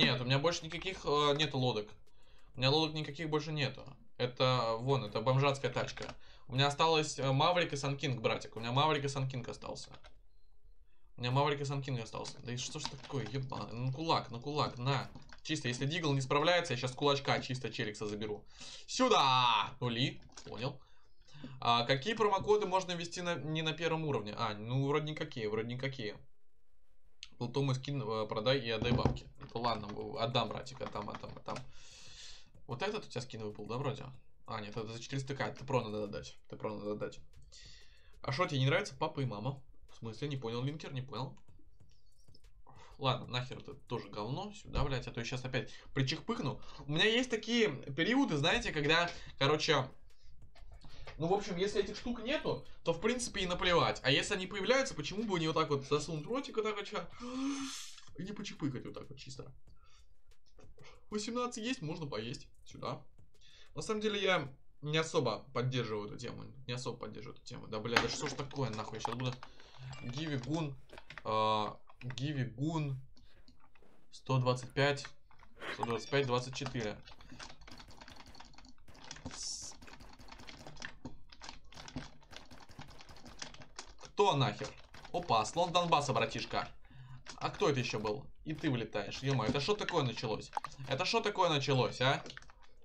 Нет, у меня больше никаких э, нету лодок. У меня лодок никаких больше нету. Это, вон, это бомжатская тачка. У меня осталось э, Маврик и Санкинг, братик. У меня Маврик и Санкинг остался. У меня Маврик и Санкинг остался. Да и что ж такое, еба. Ну кулак, на кулак, на. Чисто, если Дигл не справляется, я сейчас кулачка чисто Челикса заберу. Сюда! Нули, понял. А, какие промокоды можно ввести на, не на первом уровне? А, ну вроде никакие, вроде никакие. Плутом и скин э, продай и отдай бабки. Это ладно, отдам, братик, отдам, отдам, отдам. Вот этот у тебя скин выпал, да, вроде? А, нет, это за 400к, это про надо дать. Это про надо дать. А что, тебе не нравится папа и мама? В смысле, не понял, Линкер, не понял. Ладно, нахер это тоже говно сюда, блядь, а то я сейчас опять причихпыхну. У меня есть такие периоды, знаете, когда, короче, ну, в общем, если этих штук нету, то, в принципе, и наплевать. А если они появляются, почему бы не вот так вот засунуть ротик вот так вот, и не почихпыкать вот так вот чисто. 18 есть, можно поесть. Сюда. На самом деле, я не особо поддерживаю эту тему. Не особо поддерживаю эту тему. Да, бля, да что ж такое, нахуй, сейчас буду... Гиви Гун... Гиви Гун... 125... 125, 24. Кто нахер? Опа, слон Донбасса, братишка. А кто это еще был? И ты вылетаешь. ё это что такое началось? Это что такое началось, а?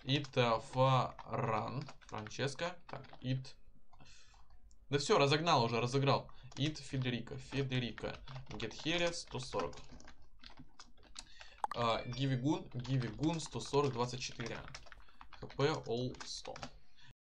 Ит Фаран. Франческо. Так, Ит... Да все, разогнал уже, разыграл. Ит Федерико. Федерико. Гетхерец 140. Uh, Гивигун. Гивигун 140, 24. ХП all 100.